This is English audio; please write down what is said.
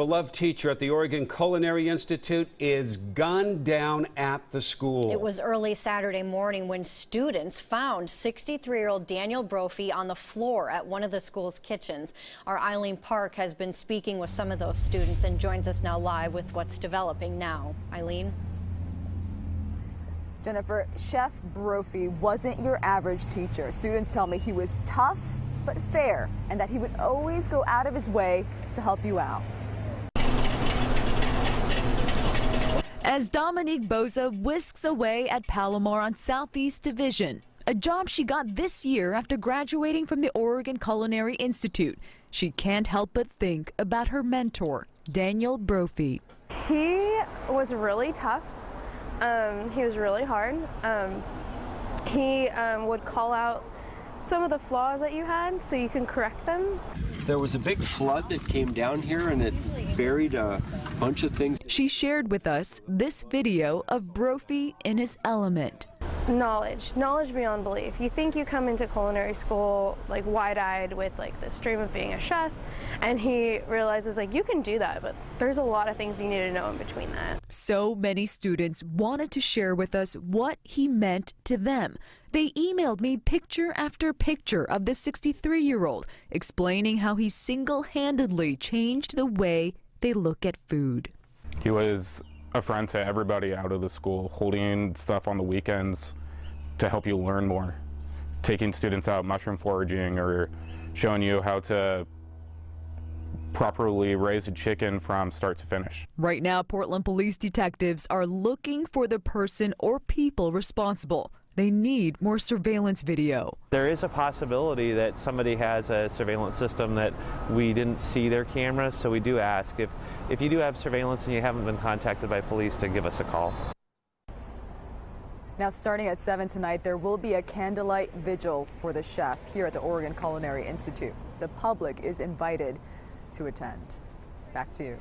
Beloved teacher at the Oregon Culinary Institute is gunned down at the school. It was early Saturday morning when students found 63-year-old Daniel Brophy on the floor at one of the school's kitchens. Our Eileen Park has been speaking with some of those students and joins us now live with what's developing now. Eileen? Jennifer, Chef Brophy wasn't your average teacher. Students tell me he was tough but fair and that he would always go out of his way to help you out. As Dominique Boza whisks away at Palomar on Southeast Division, a job she got this year after graduating from the Oregon Culinary Institute. She can't help but think about her mentor, Daniel Brophy. He was really tough. Um, he was really hard. Um, he um, would call out some of the flaws that you had so you can correct them. There was a big flood that came down here and it buried a bunch of things. She shared with us this video of Brophy in his element. Knowledge, knowledge beyond belief. You think you come into culinary school like wide-eyed with like this dream of being a chef, and he realizes like you can do that, but there's a lot of things you need to know in between that. So many students wanted to share with us what he meant to them. They emailed me picture after picture of the 63 year old, explaining how he single handedly changed the way they look at food. He was a friend to everybody out of the school, holding stuff on the weekends to help you learn more, taking students out mushroom foraging or showing you how to properly raise a chicken from start to finish. Right now, Portland police detectives are looking for the person or people responsible. They need more surveillance video. There is a possibility that somebody has a surveillance system that we didn't see their camera, so we do ask if, if you do have surveillance and you haven't been contacted by police to give us a call. Now, starting at 7 tonight, there will be a candlelight vigil for the chef here at the Oregon Culinary Institute. The public is invited to attend. Back to you.